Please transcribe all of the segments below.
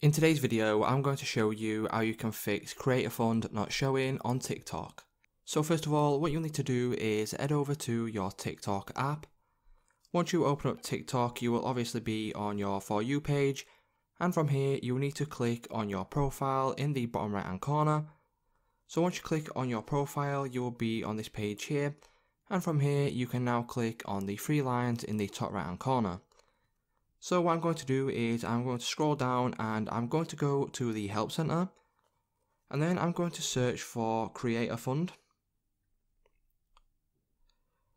In today's video, I'm going to show you how you can fix creator fund not showing on TikTok. So first of all, what you'll need to do is head over to your TikTok app. Once you open up TikTok, you will obviously be on your For You page, and from here, you'll need to click on your profile in the bottom right hand corner. So once you click on your profile, you will be on this page here, and from here, you can now click on the three lines in the top right hand corner. So what I'm going to do is I'm going to scroll down and I'm going to go to the help center and then I'm going to search for creator fund.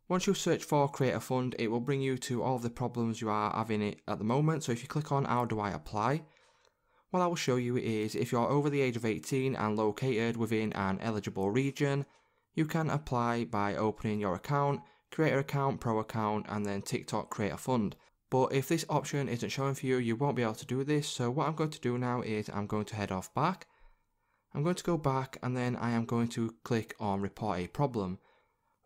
Once you search for creator fund it will bring you to all the problems you are having it at the moment so if you click on how do I apply what I will show you is if you're over the age of 18 and located within an eligible region you can apply by opening your account, creator account, pro account and then TikTok creator fund. But if this option isn't showing for you, you won't be able to do this. So what I'm going to do now is I'm going to head off back. I'm going to go back and then I am going to click on report a problem.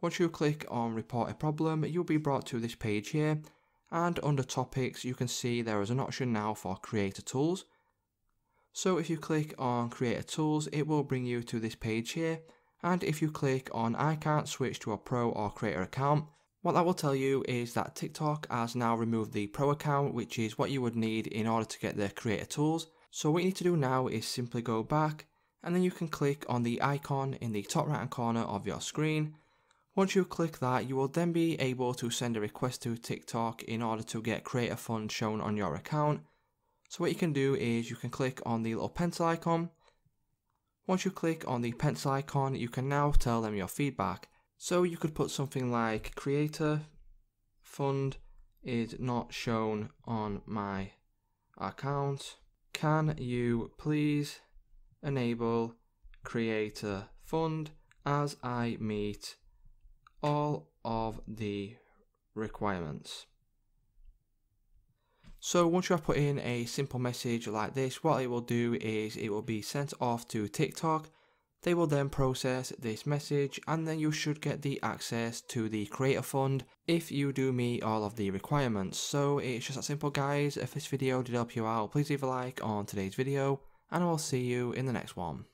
Once you click on report a problem, you'll be brought to this page here. And under topics, you can see there is an option now for creator tools. So if you click on creator tools, it will bring you to this page here. And if you click on I can't switch to a pro or creator account, what that will tell you is that TikTok has now removed the Pro account, which is what you would need in order to get the creator tools. So what you need to do now is simply go back and then you can click on the icon in the top right hand corner of your screen. Once you click that, you will then be able to send a request to TikTok in order to get creator funds shown on your account. So what you can do is you can click on the little pencil icon. Once you click on the pencil icon, you can now tell them your feedback. So you could put something like creator fund is not shown on my account. Can you please enable creator fund as I meet all of the requirements? So once you have put in a simple message like this, what it will do is it will be sent off to TikTok they will then process this message and then you should get the access to the creator fund if you do meet all of the requirements. So it's just that simple guys. If this video did help you out, please leave a like on today's video and I will see you in the next one.